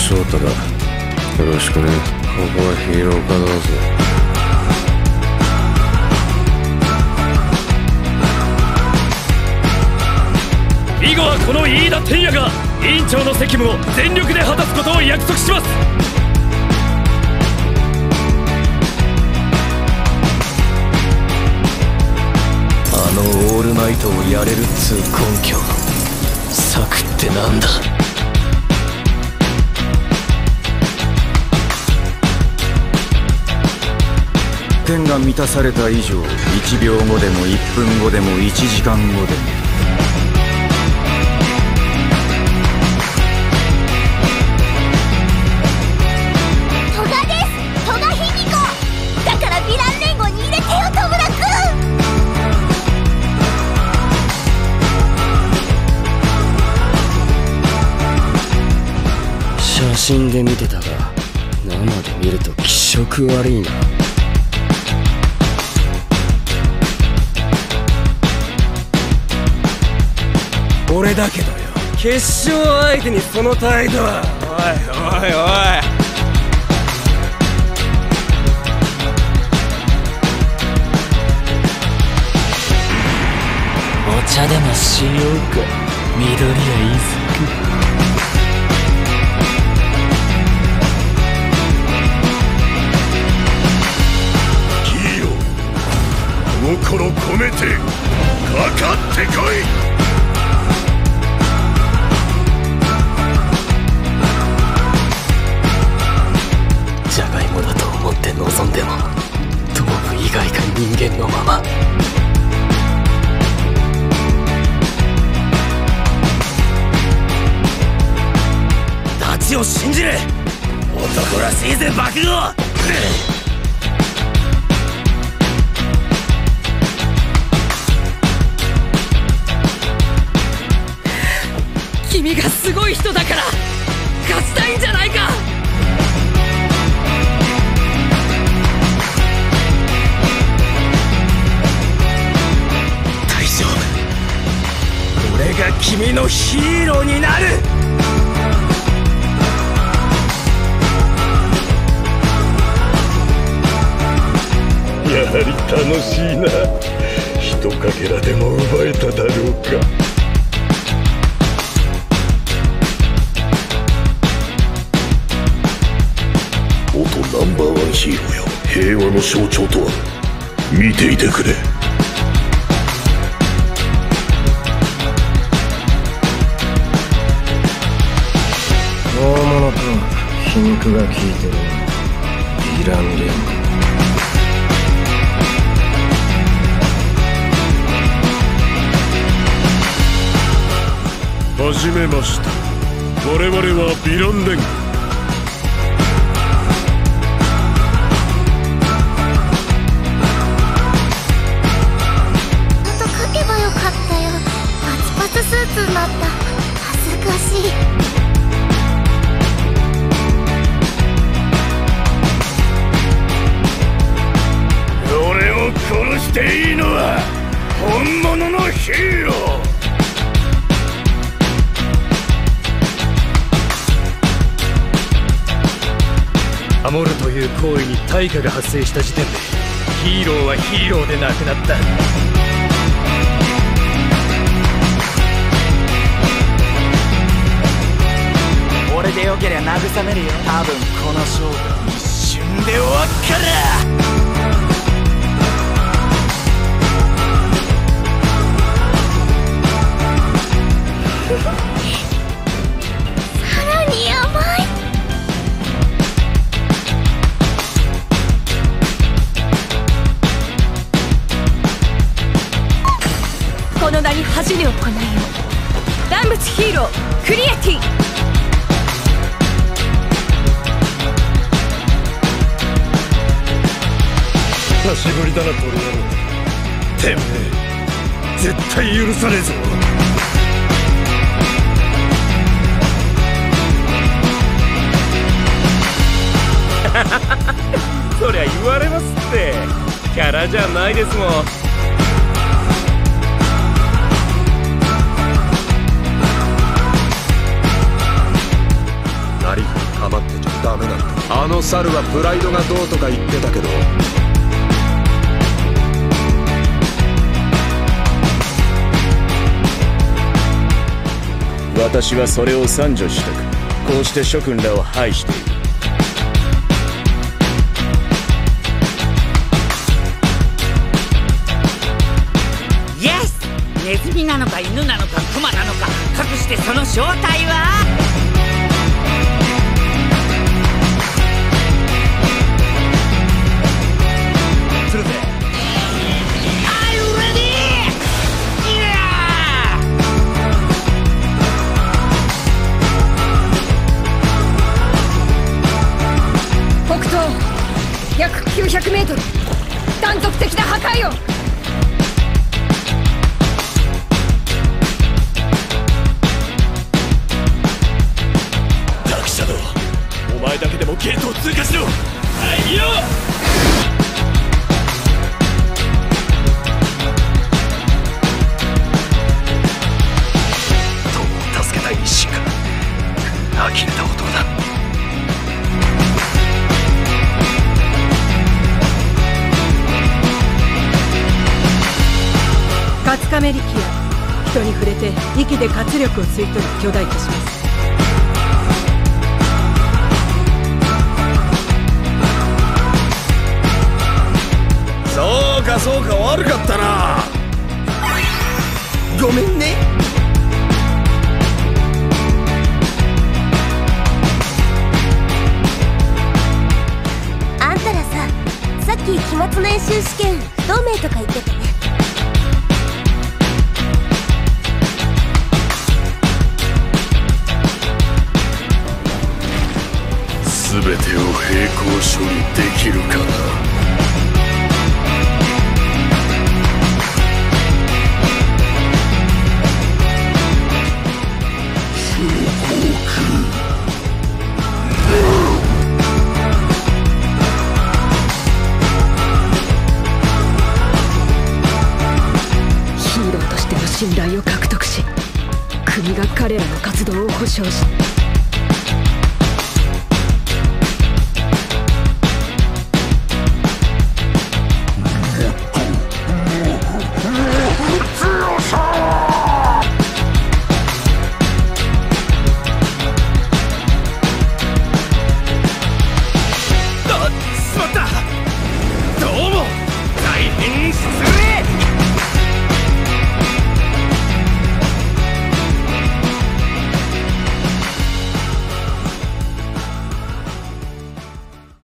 翔太だよろしくね。ここはヒーロー科だぞ以後はこの飯田天也が委員長の責務を全力で果たすことを約束します。あのオールマイトをやれるっつう根拠。策ってなんだ？点が満たされた以上1秒後でも1分後でも1時間後でも写真で見てたが生で見ると気色悪いな。俺だけどよ。決勝相手にその態度は。おいおいおい。お茶でもしようか。緑谷いずヒーロー心込めてかかってこいを信じる。男らしいぜ爆豪君がすごい人だから勝ちたいんじゃないか。大丈夫。俺が君のヒーローになるり楽しいな。一かけらでも奪えただろうか。元ナンバーワンヒーローよ。平和の象徴とは。見ていてくれ。大物と皮肉が効いてる。ヴィラン連合はじめまして我々はヴィラン連合あと書けばよかったよ。パツパツスーツになった。恥ずかしい。俺を殺していいのは本物のヒーロー守るという行為に対価が発生した時点でヒーローはヒーローでなくなった。俺でよけりゃ慰めるよ。多分この勝負一瞬で終わっから。この名に恥に行いよう断物ヒーロークリエティ久しぶりだなトリアロてめえ絶対許さねえぞ。そりゃ言われますって。キャラじゃないですもんの猿はプライドがどうとか言ってたけど。私はそれを参助したく。こうして諸君らを排している。イエスネズミなのか犬なのかクマなのかかくしてその正体は？するぜ。Are you ready? Yeah! 北東約900メートル。断続的な破壊音。ダークシャドウお前だけでもゲートを通過しろ。はいよメリキア。人に触れて息で活力を吸い取り巨大化します。そうかそうか悪かったな。ごめんね。あんたらささっき期末年収試験不透明とか言ってた全てを並行処理できるかな？ヒーローとしての信頼を獲得し国が彼らの活動を保障し